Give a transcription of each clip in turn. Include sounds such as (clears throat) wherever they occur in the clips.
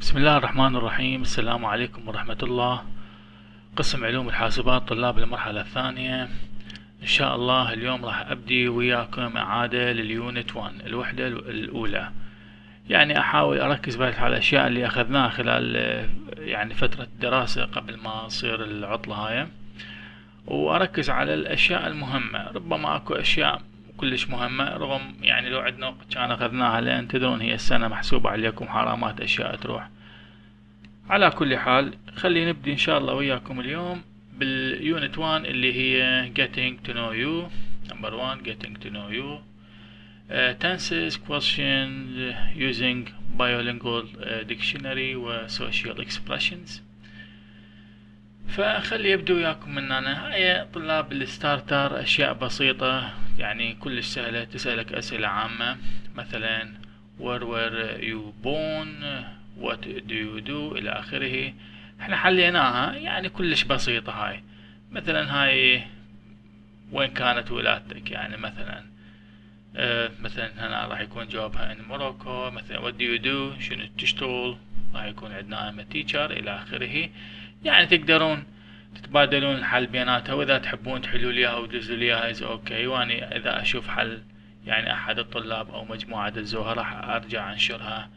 بسم الله الرحمن الرحيم. السلام عليكم ورحمة الله. قسم علوم الحاسبات طلاب المرحلة الثانية. إن شاء الله اليوم راح أبدي وياكم إعادة لليونت 1 الوحدة الأولى. يعني أحاول أركز بس على الأشياء اللي أخذناها خلال يعني فترة الدراسة قبل ما تصير العطلة هاي. وأركز على الأشياء المهمة. ربما أكو أشياء كلش مهمة رغم يعني لو عندنا وقت كان أخذناها لأن تدرون هي السنة محسوبة عليكم حرامات أشياء تروح. على كل حال خلي نبدي إن شاء الله وياكم اليوم بال unit 1 اللي هي getting to know you number 1 getting to know you. Uh, tenses questions using bilingual uh, dictionary و social expressions. فخلي نبدو وياكم من أنا هاي طلاب ال starter أشياء بسيطة. يعني كلش سهلة تسألك أسئلة عامة. مثلا where were you born? What do you do? إلى آخره. إحنا حليناها. يعني كلش بسيطة هاي. مثلا هاي وين كانت ولادتك؟ يعني مثلا آه مثلا هنا راح يكون جوابها in Morocco. مثلا what do you do شنو تشتغل؟ راح يكون عندنا I'm a teacher. إلى آخره. يعني تقدرون تتبادلون الحل بيناتها وإذا تحبون تحلوا لي إياها وتدزوا لي إياها it's okay واني إذا أشوف حل يعني أحد الطلاب أو مجموعة دزوها راح أرجع أنشرها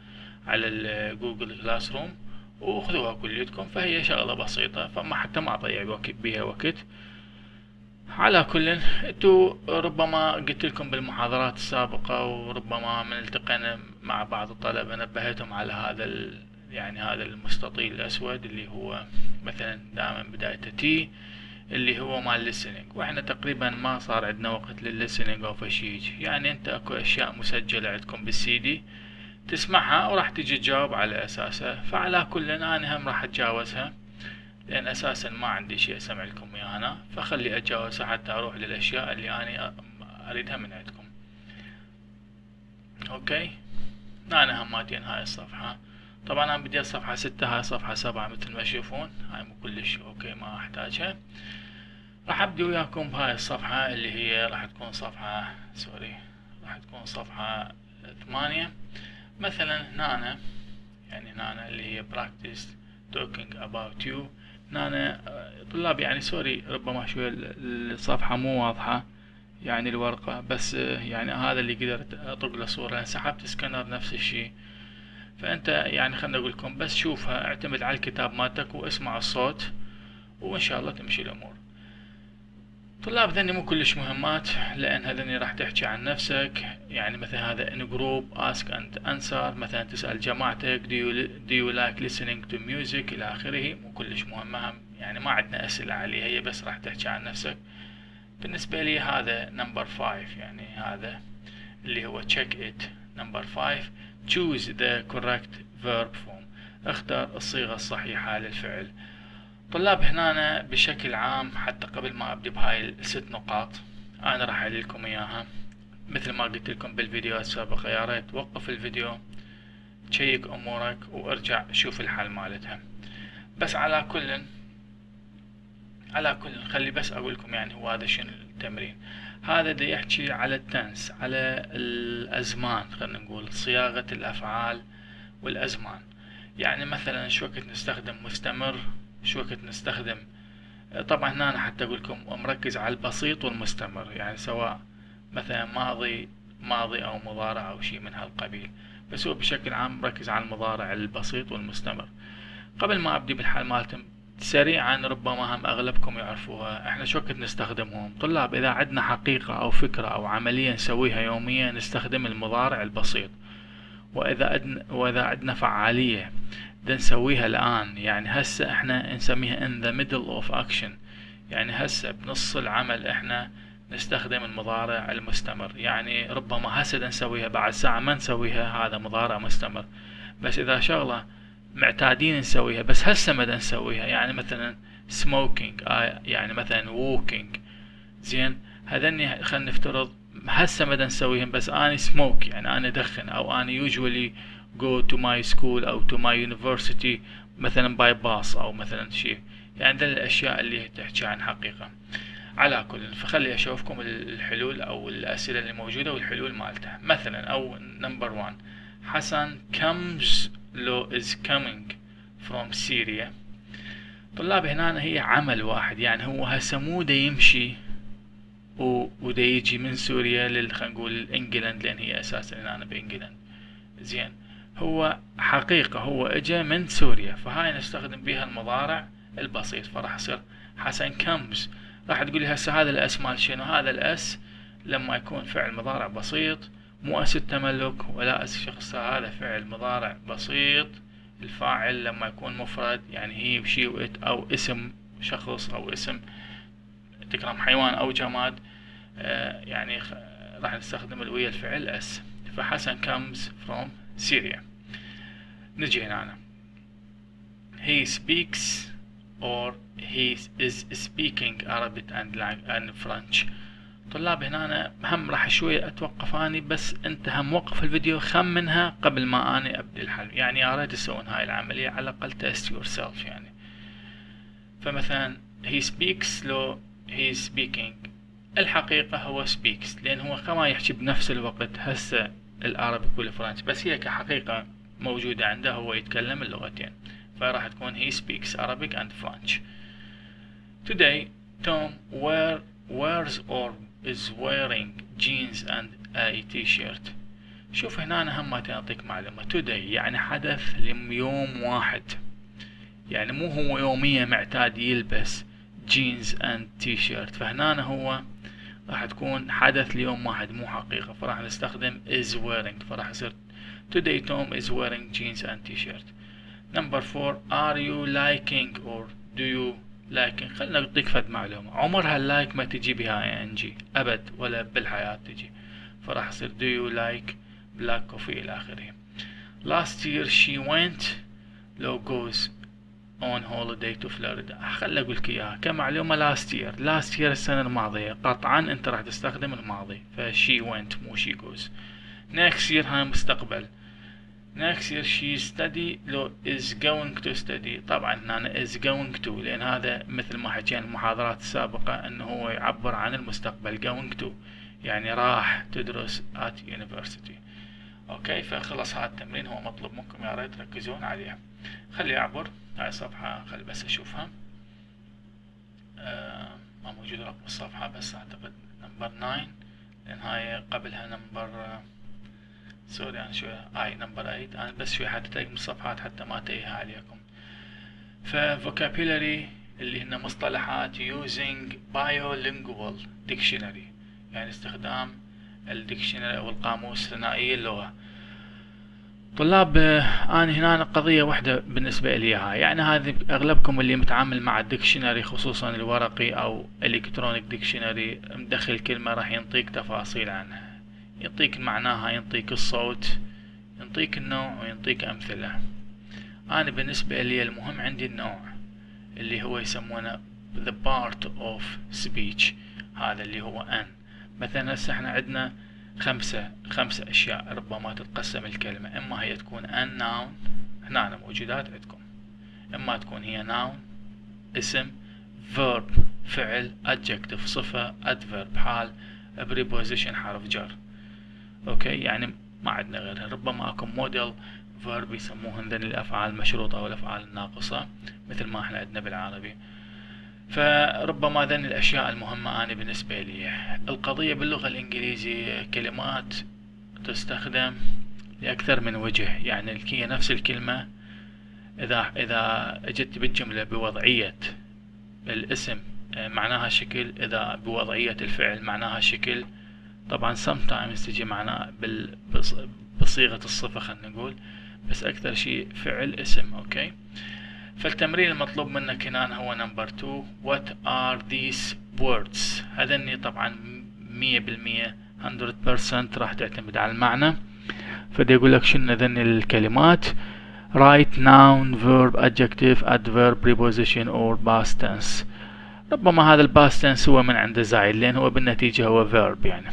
على ال Google Classroom وخذوها كليتكم فهي شغلة بسيطة فما حتى ما أضيع بيها وقت. على كل انتو ربما قلت لكم بالمحاضرات السابقة وربما من التقينا مع بعض الطلبة نبهتهم على هذا يعني هذا المستطيل الأسود اللي هو مثلا دائما بدايته T اللي هو مال listening. وإحنا تقريبا ما صار عندنا وقت للlistening أو فشي يعني أنت أكو أشياء مسجلة عندكم بالسي دي تسمعها وراح تجي تجاوب على أساسها. فعلى كل أنا هم راح أتجاوزها. لأن أساسا ما عندي شيء أسمع لكم إياه أنا فخلي أتجاوزها حتى أروح للأشياء اللي أنا أريدها من عندكم. okay؟ أنا هماتين هاي الصفحة. طبعا أنا بدي الصفحة ستة هاي صفحة سبعة مثل ما تشوفون. هاي مو كلش okay ما أحتاجها. راح أبدي وياكم بهاي الصفحة اللي هي راح تكون صفحة sorry راح تكون صفحة ثمانية. مثلا هنا يعني هنا اللي هي practice talking about you. هنا طلاب يعني sorry ربما شوي الصفحة مو واضحة يعني الورقة بس يعني هذا اللي قدرت أطق له صورة. سحبت سكانر نفس الشي. فأنت يعني خلنا أقول لكم بس شوفها اعتمد على الكتاب مالتك واسمع الصوت وإن شاء الله تمشي الأمور. طلاب ذني مو كلش مهمات لأن هذني راح تحكي عن نفسك. يعني مثلا هذا in group ask and answer. مثلا تسأل جماعتك do you like listening to music إلى آخره. مو كلش مهمة يعني ما عندنا أسئلة عليها هي بس راح تحكي عن نفسك. بالنسبة لي هذا number 5 يعني هذا اللي هو check it number 5 choose the correct verb form. اختر الصيغة الصحيحة للفعل. طلاب هنا بشكل عام حتى قبل ما أبدي بهاي الست نقاط أنا راح اعلي لكم إياها. مثل ما قلت لكم بالفيديوهات السابقة يا ريت وقف الفيديو تشيك أمورك وارجع شوف الحل مالتها. بس على كل على كل خلي بس أقول لكم يعني هو هذا شنو التمرين. هذا دا يحكي على التنس على الأزمان خلينا نقول صياغة الأفعال والأزمان. يعني مثلا شو وقت نستخدم مستمر شو وقت نستخدم طبعا هنا حتى أقول لكم مركز على البسيط والمستمر يعني سواء مثلا ماضي ماضي أو مضارع أو شيء من هالقبيل. بس هو بشكل عام مركز على المضارع البسيط والمستمر. قبل ما أبدي بالحل مالتم سريعا ربما هم أغلبكم يعرفوها. إحنا شو وقت نستخدمهم؟ طلاب إذا عندنا حقيقة أو فكرة أو عملية نسويها يوميا نستخدم المضارع البسيط. وإذا عندنا وإذا عندنا فعالية بدنا نسويها الآن. يعني هسه إحنا نسميها in the middle of action. يعني هسه بنص العمل إحنا نستخدم المضارع المستمر. يعني ربما هسه نسويها بعد ساعة ما نسويها هذا مضارع مستمر. بس إذا شغلة معتادين نسويها بس هسه ما نسويها. يعني مثلا smoking آه يعني مثلا walking زين؟ هذني خلينا نفترض هسه ما نسويهم بس اني سموك يعني أنا ادخن أو أنا usually go to my school أو to my university مثلا by bus أو مثلا شيء يعني ده الأشياء اللي تحكي عن حقيقة. على كل فخلي أشوفكم الحلول أو الأسئلة اللي موجودة والحلول مالتها. مثلا أو number 1 حسن comes لو is coming from Syria. طلاب هنا هي عمل واحد. يعني هو هسه مو دا يمشي ودا يجي من سوريا لل خلينا نقول England لأن هي أساسا هنا ب England. زين. هو حقيقة هو اجى من سوريا. فهاي نستخدم بها المضارع البسيط. فراح يصير حسن comes راح تقول لي هسه هذا ال s مال شنو؟ هذا ال s لما يكون فعل مضارع بسيط مو s التملك ولا s شخص هذا فعل مضارع بسيط. الفاعل لما يكون مفرد يعني he و she و it أو اسم شخص أو اسم تكرم حيوان أو جماد آه يعني راح نستخدم ويه الفعل s فحسن comes from Syria. نجي هنا he speaks or he is speaking Arabic and, and French. طلاب هنا هم راح شوي اتوقف اني بس أنت هم وقف الفيديو خمنها قبل ما أني أبدي الحل. يعني يا ريت تسوون هاي العملية على الأقل test yourself يعني. فمثلا he speaks لو he speaking. الحقيقة هو speaks لأن هو كما يحكي بنفس الوقت. هسه العربي والفرنسي بس هي كحقيقة موجودة عنده هو يتكلم اللغتين. فراح تكون he speaks Arabic and French. Today Tom wear, wears or is wearing jeans and a t-shirt. شوف هنا هم تعطيك معلومة. Today يعني حدث ليوم واحد. يعني مو هو يوميا معتاد يلبس and t-shirt فهنا هو راح تكون حدث ليوم واحد مو حقيقة. فراح نستخدم is wearing. فراح يصير today Tom is wearing jeans and t-shirt. Number four are you liking or do you لكن خلنا نعطيك فد معلومة. عمرها ال like ما تجي بها ing أبد ولا بالحياة تجي. فراح يصير do you like black coffee إلى آخره. Last year she went لو goes on holiday to Florida. خل أقول إياها كمعلومة last year. Last year السنة الماضية قطعا أنت راح تستخدم الماضي. ف she went مو she goes. Next year هاي مستقبل. Next year she study لو is going to study. طبعا هنا is going to لأن هذا مثل ما حكينا المحاضرات السابقة إنه هو يعبر عن المستقبل. Going to يعني راح تدرس at university. okay فخلص هذا التمرين. هو مطلوب منكم يا ريت تركزون عليه خلي أعبر. هاي الصفحة خلي بس أشوفها. آه ما موجود رقم الصفحة بس أعتقد number 9 لأن هاي قبلها نمبر آه sorry أنا شوي اي number 8 أنا بس شوي حتى من الصفحات حتى ما تتيه عليكم. ف vocabulary اللي هن مصطلحات using bilingual dictionary يعني استخدام ال dictionary أو القاموس ثنائي اللغة. طلاب أنا هنا قضية واحدة بالنسبة لي هاي يعني هذه أغلبكم اللي متعامل مع ال dictionary خصوصا الورقي أو electronic dictionary مدخل كلمة راح ينطيك تفاصيل عنها. يعطيك معناها يعطيك الصوت يعطيك النوع ويعطيك أمثلة. أنا بالنسبة لي المهم عندي النوع اللي هو يسمونه the part of speech. هذا اللي هو أن. مثلا هسه إحنا عندنا خمسة خمسة أشياء ربما تتقسم الكلمة. إما هي تكون أن noun. هنا موجودات عندكم. إما تكون هي noun اسم verb فعل adjective صفة adverb حال preposition حرف جر. أوكي يعني ما عندنا غيرها. ربما أكو موديل فيرب يسموهن ذن الأفعال المشروطة أو الأفعال الناقصة مثل ما إحنا عندنا بالعربي. فربما ذن الأشياء المهمة أنا بالنسبة لي. القضية باللغة الإنجليزية كلمات تستخدم لأكثر من وجه. يعني هي نفس الكلمة إذا إذا أجت بالجملة بوضعية الاسم معناها شكل. إذا بوضعية الفعل معناها شكل. طبعا sometimes تجي معنا بال... بصيغة الصفة خلينا نقول بس أكثر شيء فعل اسم okay فالتمرين المطلوب منك هنا هو number 2 what are these words هذني طبعا مية بالمية 100% راح تعتمد على المعنى. فدي يقول لك شنو ذن الكلمات. Right noun verb adjective adverb preposition or past tense. ربما هذا الباست tense هو من عنده زايد لأن هو بالنتيجة هو verb يعني.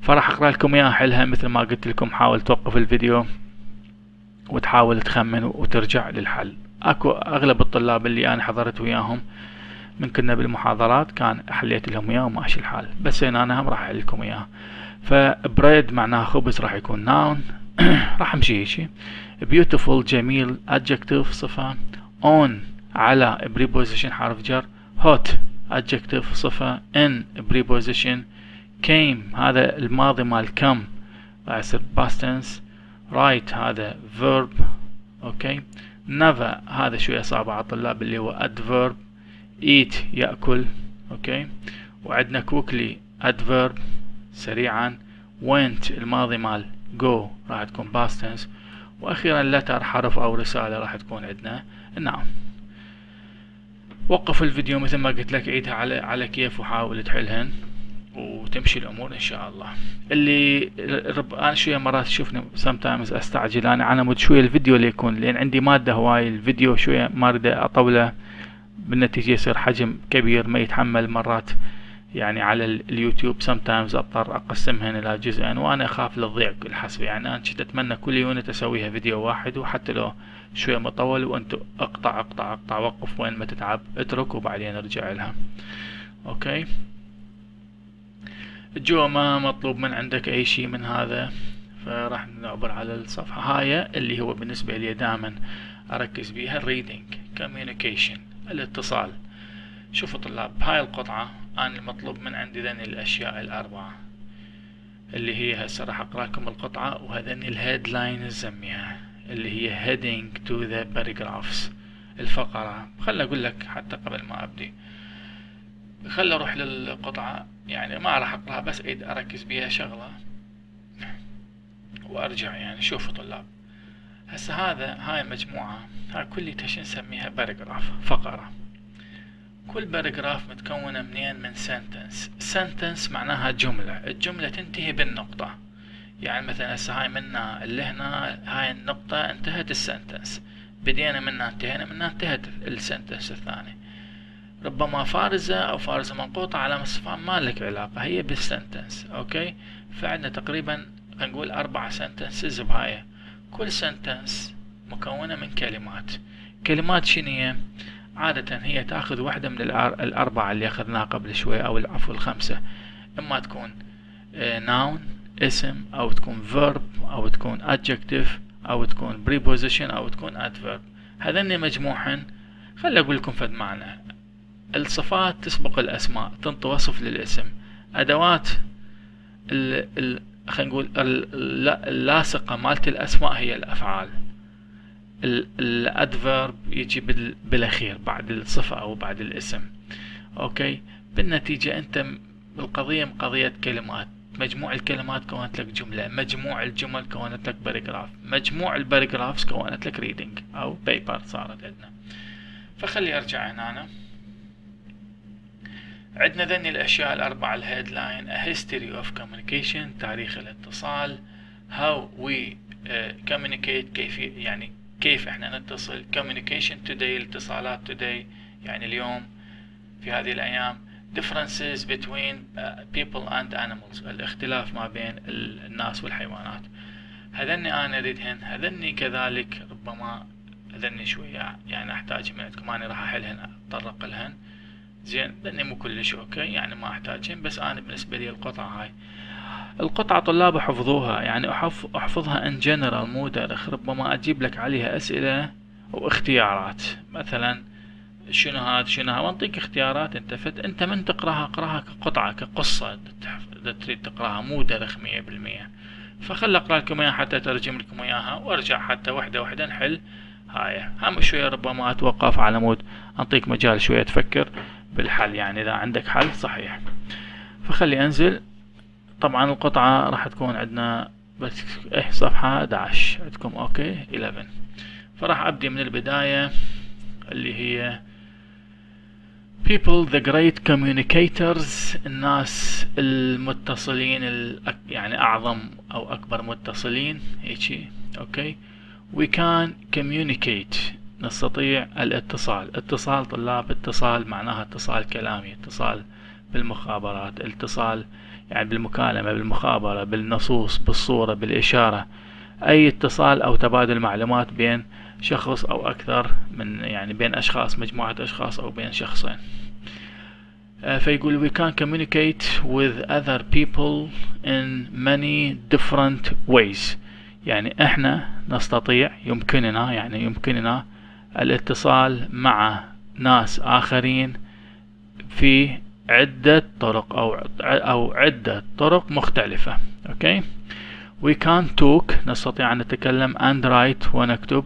فراح أقرأ لكم إياها حلها مثل ما قلت لكم حاول توقف الفيديو وتحاول تخمن وترجع للحل. أكو أغلب الطلاب اللي أنا حضرت وياهم من كنا بالمحاضرات كان حليت لهم إياه وماشي الحال. بس هنا أنا هم راح أحل لكم إياها. فبريد معناها خبز راح يكون ناون (clears throat) راح أمشي هيجي beautiful جميل adjective صفة. on على preposition حرف جر. Hot adjective صفة in preposition came. هذا الماضي مال come راح يصير past tense write هذا verb. okay never. هذا شوية صعب على الطلاب اللي هو adverb. Eat. يأكل. okay وعندنا quickly adverb سريعا. Went. الماضي مال go. راح تكون past tense. وأخيرا letter حرف أو رسالة راح تكون عندنا. نعم. وقف الفيديو مثل ما قلت لك عيدها على على كيف وحاول تحلهن وتمشي الأمور إن شاء الله. اللي رب أنا شوية مرات شوفني sometimes أستعجل. أنا على مود شوية الفيديو اللي يكون لأن عندي مادة هواي. الفيديو شوية ما أريد أطوله. بالنتيجة يصير حجم كبير ما يتحمل مرات. يعني على اليوتيوب times أضطر أقسمهن إلى جزئين وأنا أخاف لتضيع الحسبه يعني أنا كنت أتمنى كل unit أسويها فيديو واحد وحتى لو شوية مطول وأنت أقطع أقطع أقطع وقف وين ما تتعب اترك وبعدين أرجع لها. okay؟ جوا ما مطلوب من عندك أي شيء من هذا؟ فراح نعبر على الصفحة هاي اللي هو بالنسبة لي دائما أركز بيها reading communication الاتصال. شوفوا طلاب هاي القطعة أنا المطلوب من عندي ذني الأشياء الأربعة اللي هي هسه راح اقرا لكم القطعة وهذني ال headline نسميها اللي هي heading to the paragraphs الفقرة. خل أقول لك حتى قبل ما أبدي. خل أروح للقطعة يعني ما راح أقرأها بس أريد أركز بيها شغلة. وأرجع يعني شوفوا طلاب. هسه هذا هاي مجموعة هاي كلها شو نسميها؟ paragraph فقرة. كل paragraph متكونة منين؟ من sentence sentence معناها جملة. الجملة تنتهي بالنقطة. يعني مثلا هسه هاي منا إلى هنا هاي النقطة انتهت ال sentence بدينا منها انتهينا منها انتهت ال sentence الثاني. ربما فارزة أو فارزة منقوطة علامة استفهام ما لك علاقة. هي بال sentence okay؟ فعندنا تقريبا نقول أربع sentences بهاي. كل sentence مكونة من كلمات. كلمات شنية عادة هي تأخذ واحدة من الأربعة اللي أخذناها قبل شوي أو العفو الخمسة. إما تكون noun اسم أو تكون verb أو تكون adjective أو تكون preposition أو تكون adverb. هذني مجموعهن. خلي أقول لكم فد معنى. الصفات تسبق الأسماء تنطي وصف للاسم. أدوات ال ال خلينا نقول اللاصقة مالت الأسماء هي الأفعال. الأدفيرب يجي بالأخير بعد الصفة أو بعد الاسم. okay؟ بالنتيجة أنت القضية قضية كلمات. مجموع الكلمات كونت لك جملة مجموع الجمل كونت لك paragraph مجموع ال paragraphs كونت لك reading أو paper صارت عندنا. فخلي أرجع هنا. أنا. عندنا ذني الأشياء الأربعة ال headline a history of communication تاريخ الاتصال how we uh, communicate كيف يعني كيف إحنا نتصل communication today الاتصالات today يعني اليوم في هذه الأيام differences between uh, people and animals الاختلاف ما بين الناس والحيوانات. هذني أنا أريدهن هذني كذلك ربما هذني شوية يعني أحتاج من عندكم أنا راح أحلهن أتطرق لهن. زين لاني مو كلش okay يعني ما احتاجهم بس أنا بالنسبة لي القطعة هاي. القطعة طلاب حفظوها يعني أحف أحفظها in general مو درخ ربما أجيب لك عليها أسئلة واختيارات مثلا شنو هذا شنو هذا وأنطيك اختيارات أنت. فت أنت من تقرأها؟ اقراها كقطعة كقصة تريد تقرأها مو درخ مية بالمية. فخل أقرأ لكم إياها حتى أترجم لكم إياها وأرجع حتى وحدة وحدة نحل. هاي هم شوية ربما أتوقف على مود أنطيك مجال شوية تفكر بالحل يعني إذا عندك حل صحيح. فخلي أنزل. طبعا القطعة راح تكون عندنا بس إيه صفحة 11 عندكم okay 11 فراح أبدي من البداية اللي هي people the great communicators الناس المتصلين يعني أعظم أو أكبر متصلين هيجي okay. We can communicate نستطيع الاتصال. اتصال طلاب اتصال معناها اتصال كلامي اتصال بالمخابرات اتصال يعني بالمكالمة بالمخابرة بالنصوص بالصورة بالإشارة أي اتصال أو تبادل معلومات بين شخص أو أكثر من يعني بين أشخاص مجموعة أشخاص أو بين شخصين. آه، فيقول we can communicate with other people in many different ways. يعني إحنا نستطيع يمكننا يعني يمكننا الاتصال مع ناس آخرين في عدة طرق أو أو عدة طرق مختلفة. أوكي we can talk نستطيع أن نتكلم and write ونكتب.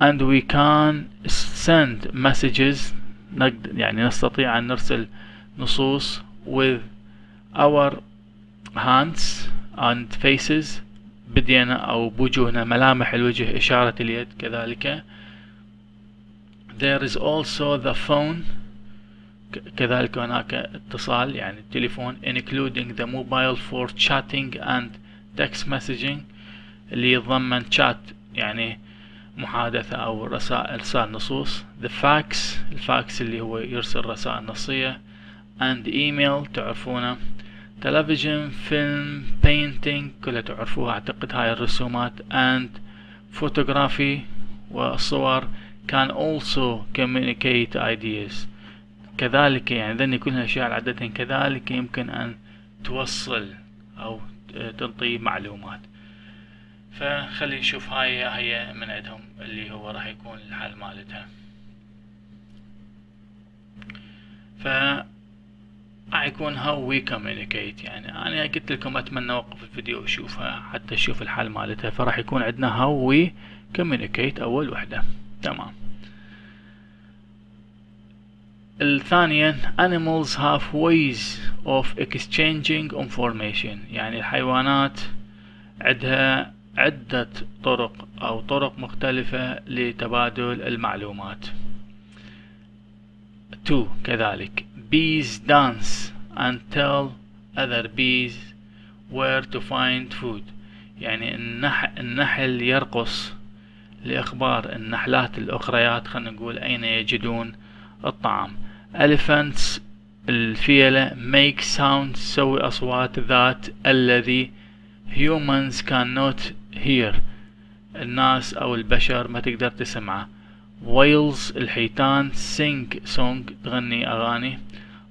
And we can send messages يعني نستطيع أن نرسل نصوص with our hands and faces بدينا أو بوجوهنا ملامح الوجه إشارة اليد كذلك. There is also the phone كذلك هناك اتصال يعني التليفون including the mobile for chatting and text messaging اللي يتضمن chat يعني محادثة أو رسائل إرسال نصوص. The fax الفاكس اللي هو يرسل رسائل نصية. And email تعرفونه. Television film painting كلها تعرفوها أعتقد هاي الرسومات. And photography والصور can also communicate ideas. كذلك يعني ذني كلها أشياء عادة كذلك يمكن أن توصل أو تنطي معلومات. فخلي نشوف هاي هي من عندهم اللي هو راح يكون الحل مالتها. ف يكون how we communicate يعني أنا قلت لكم أتمنى أوقف الفيديو وأشوفها حتى أشوف الحل مالتها. فراح يكون عندنا how we كوميونيكيت أول وحدة. تمام. الثانيا animals have ways of exchanging information. يعني الحيوانات عندها عدة طرق أو طرق مختلفة لتبادل المعلومات. 2 كذلك. Bees dance and tell other bees where to find food. يعني النح النحل يرقص لإخبار النحلات الأخريات خلينا نقول أين يجدون الطعام. Elephants الفيلة make sounds تسوي أصوات ذات الذي humans cannot hear. الناس أو البشر ما تقدر تسمعه. Whales الحيتان sing song تغني أغاني.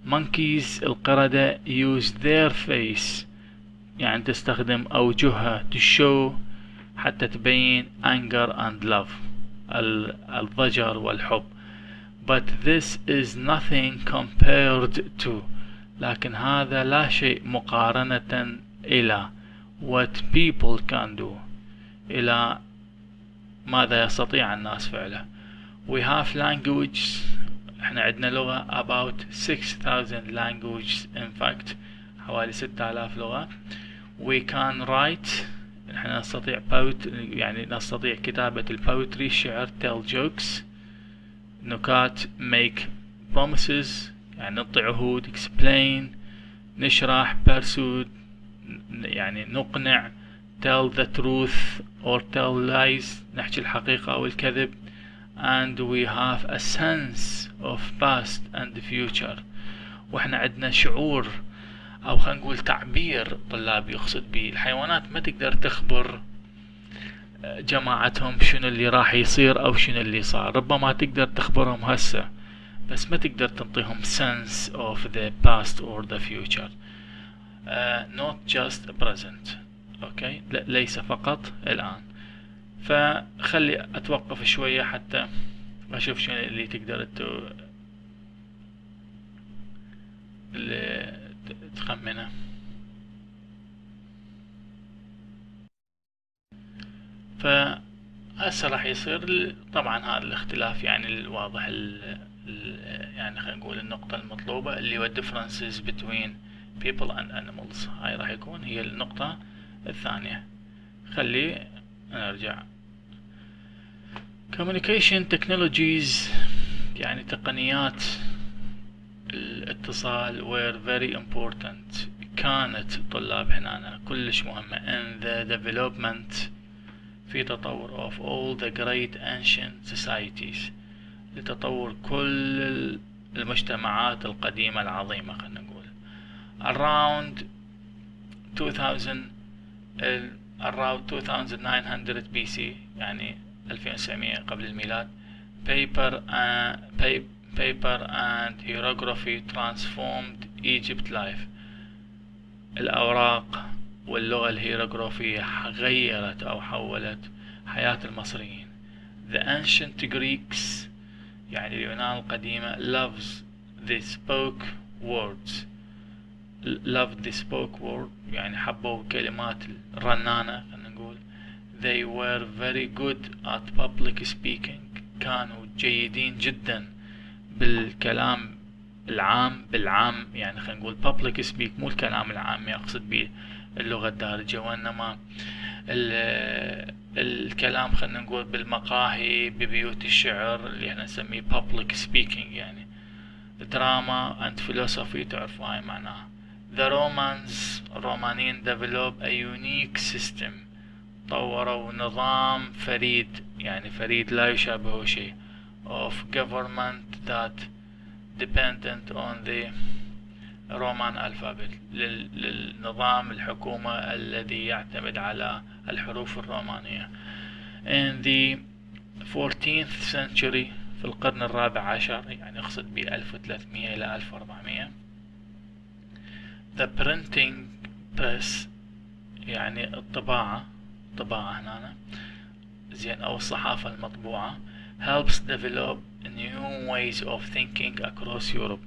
Monkeys القردة use their face. يعني تستخدم أوجهها to show حتى تبين anger and love. الضجر والحب. But this is nothing compared to لكن هذا لا شيء مقارنة إلى what people can do إلى ماذا يستطيع الناس فعله. We have language إحنا عندنا لغة about 6000 languages in fact حوالي 6000 لغة. We can write إحنا نستطيع poet يعني نستطيع كتابة البوتري الشعر tell jokes. نكات make promises يعني نعطي عهود explain نشرح pursue يعني نقنع tell the truth or tell lies نحكي الحقيقة أو الكذب. And we have a sense of past and future. وإحنا عندنا شعور أو خلينا نقول تعبير طلاب يقصد به الحيوانات ما تقدر تخبر جماعتهم شنو اللي راح يصير أو شنو اللي صار. ربما تقدر تخبرهم هسه بس ما تقدر تنطيهم sense of the past or the future. Uh, not just present. أوكي okay. ليس فقط الآن. فخلي أتوقف شوية حتى أشوف شنو اللي تقدر انتو اللي تخمنه. فهسه راح يصير طبعا هذا الاختلاف يعني الواضح ال يعني خلينا نقول النقطة المطلوبة اللي هو differences between people and animals. هاي راح يكون هي النقطة الثانية. خلي نرجع. Communication technologies يعني تقنيات الاتصال were very important. كانت طلاب هنا كلش مهمة. In the development في تطور of all the great ancient societies لتطور كل المجتمعات القديمة العظيمة خلينا نقول around 2000 around 2900 BC يعني 2900 قبل الميلاد paper and, paper and hieroglyphy transformed Egypt life الأوراق واللغة الهيروغرافية غيرت أو حولت حياة المصريين. The ancient Greeks يعني اليونان القديمة loves the spoke words. Loved the spoke word يعني حبوا كلمات الرنانة خلينا نقول. They were very good at public speaking. كانوا جيدين جدا بالكلام العام بالعام يعني خلينا نقول public speak مو الكلام العام يقصد به اللغة الدارجة وإنما الكلام خلينا نقول بالمقاهي ببيوت الشعر اللي إحنا نسميه public speaking يعني دراما and philosophy تعرفوا هاي معناها. The Romans الرومانيين develop a unique system. طوروا نظام فريد يعني فريد لا يشابهه شيء of government that dependent on the Roman alphabet للنظام الحكومة الذي يعتمد على الحروف الرومانية. In the 14th century في القرن الرابع عشر يعني أقصد ب 1300 إلى 1400 the printing press يعني الطباعة الطباعة هنا زين أو الصحافة المطبوعة helps develop new ways of thinking across Europe.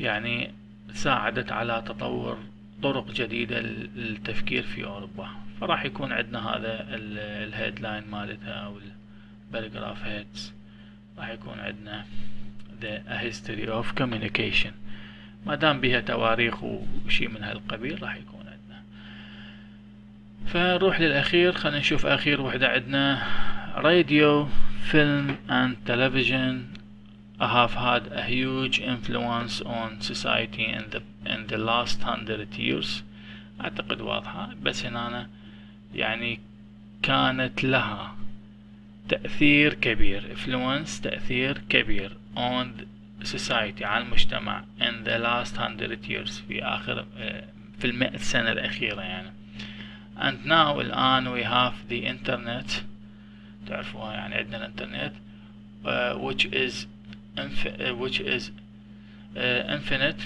يعني ساعدت على تطور طرق جديدة للتفكير في أوروبا. فراح يكون عندنا هذا ال headline مالتها أو ال paragraph heads راح يكون عندنا the history of communication. ما دام بها تواريخ وشي من هالقبيل راح يكون عندنا. فنروح للأخير. خلينا نشوف أخير وحدة عندنا. Radio film and television have had a huge influence on society in the in the last hundred years أعتقد واضحة بس هنا يعني كانت لها تأثير كبير influence تأثير كبير on society على المجتمع in the last hundred years في آخر في المئة سنة الأخيرة يعني and now الآن we have the internet تعرفوها يعني عندنا الانترنت uh, which is which is uh, infinite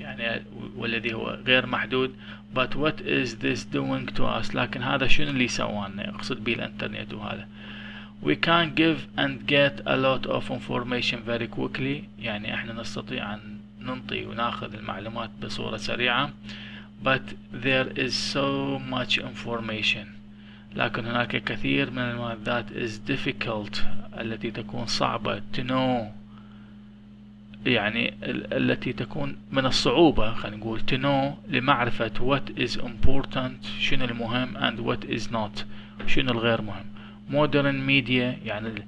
يعني والذي هو غير محدود but what is this doing to us لكن هذا شنو اللي سوانا اقصد به الانترنت وهذا we can give and get a lot of information very quickly يعني إحنا نستطيع ان ننطي وناخذ المعلومات بصورة سريعة but there is so much information لكن هناك كثير من المعلومات is difficult التي تكون صعبة to know. يعني التي تكون من الصعوبة خلينا نقول to know لمعرفة what is important شنو المهم and what is not شنو الغير مهم. Modern media يعني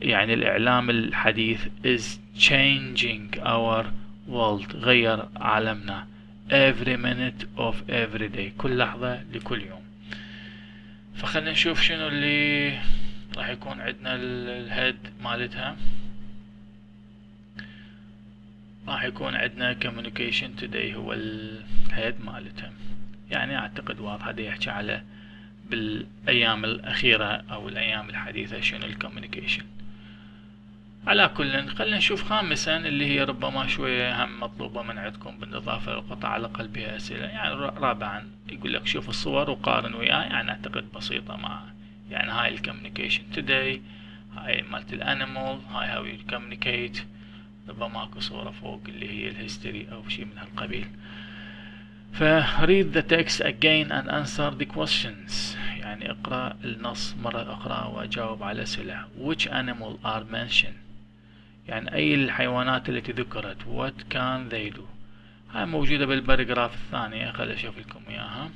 يعني الإعلام الحديث is changing our world غير عالمنا. Every minute of every day كل لحظة لكل يوم. فخلنا نشوف شنو اللي راح يكون عندنا ال head مالتها. راح يكون عندنا communication today هو ال head مالتها. يعني أعتقد واضح هذا يحكي على بالأيام الأخيرة أو الأيام الحديثة شنو ال communication على كل خلينا نشوف خامسا اللي هي ربما شوية هم مطلوبة من عندكم بالإضافة للقطع على الأقل بها أسئلة. يعني رابعا يقول لك شوف الصور وقارن وياه يعني أعتقد بسيطة مع يعني هاي ال communication today هاي مالت ال animal هاي how you communicate ربما اكو صورة فوق اللي هي ال history أو شيء من هالقبيل. ف read the text again and answer the questions. يعني اقرأ النص مرة أخرى وأجاوب على أسئلة. Which animal are mentioned? يعني أي الحيوانات التي ذكرت what can they do? هاي موجودة بال paragraph الثانية خلي أشوف لكم إياها.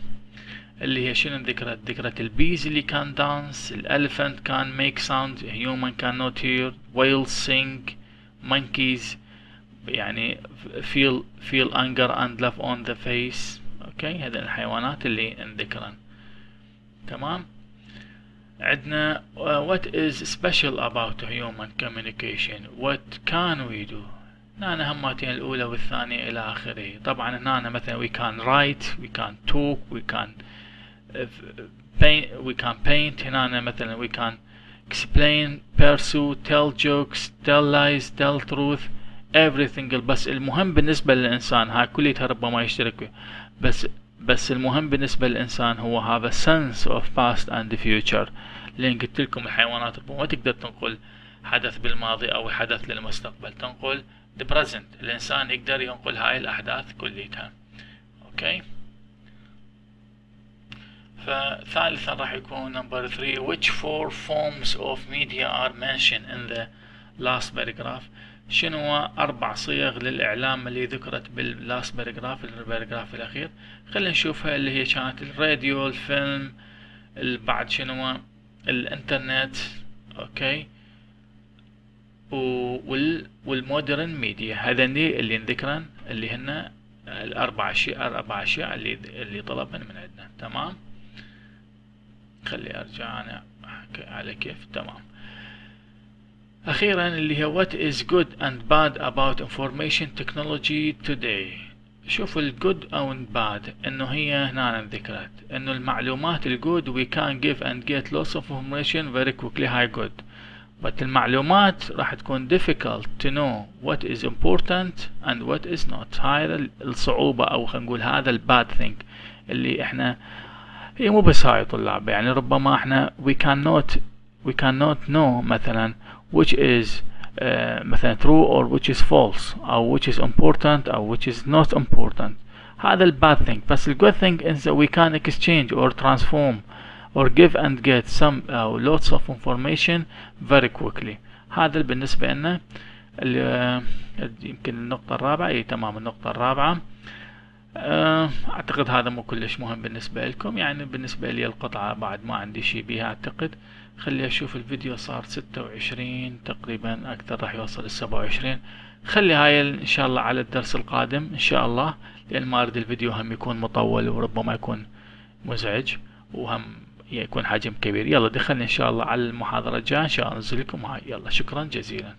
اللي هي شنو ذكرت؟ ذكرت البيز اللي كان دانس الالفنت كان ميك ساوند هيومن كان نوت هير ويل سينج monkeys يعني feel feel anger and love on the face. okay هذه الحيوانات اللي انذكرن. تمام؟ عندنا uh, what is special about human communication what can we do هنا هماتين الأولى والثانية إلى آخره طبعا هنا مثلا we can write we can talk we can uh, paint we can paint هنا مثلا we can explain pursue tell jokes tell lies tell truth everything بس المهم بالنسبة للإنسان هاي كلها ربما يشترك بس بس المهم بالنسبة للإنسان هو هذا sense of past and future. لأن قلت لكم الحيوانات ما تقدر تنقل حدث بالماضي أو حدث للمستقبل. تنقل the present. الإنسان يقدر ينقل هاي الأحداث كليتها. okay؟ فثالثا راح يكون number 3 which four forms of media are mentioned in the last paragraph. شنو أربع صيغ للإعلام اللي ذكرت بال last paragraph الباراجراف الأخير. خلينا نشوفها اللي هي كانت الراديو الفيلم بعد شنو الإنترنت okay. وال وال modern media. هذني اللي نذكرن اللي هن الأربع أشياء أربع أشياء اللي اللي طلبن من عندنا. تمام؟ خلي أرجع أنا على كيف. تمام. أخيرا اللي هي what is good and bad about information technology today شوفوا الجود أو bad إنه هي هنا ذكرت إنه المعلومات الجود we can give and get lots of information very quickly high good but المعلومات راح تكون difficult to know what is important and what is not هاي الصعوبة أو خلينا نقول هذا الباد thing اللي إحنا هي مو بس هاي طلاب يعني ربما إحنا we cannot we cannot know مثلا which is uh, مثلا true or which is false أو which is important أو which is not important هذا ال bad thing بس ال good thing is that we can exchange or transform or give and get some uh, lots of information very quickly هذا بالنسبة لنا يمكن النقطة الرابعة اي تمام النقطة الرابعة اعتقد هذا مو كلش مهم بالنسبة لكم يعني بالنسبة لي القطعة بعد ما عندي شي بيها اعتقد خلي أشوف الفيديو صار ستة وعشرين تقريبا أكثر راح يوصل السبعة وعشرين. خلي هاي إن شاء الله على الدرس القادم إن شاء الله لأن ما أريد الفيديو هم يكون مطول وربما يكون مزعج وهم يكون حجم كبير. يلا دخلني إن شاء الله على المحاضرة الجاية إن شاء الله أنزل لكم هاي. يلا شكرا جزيلا.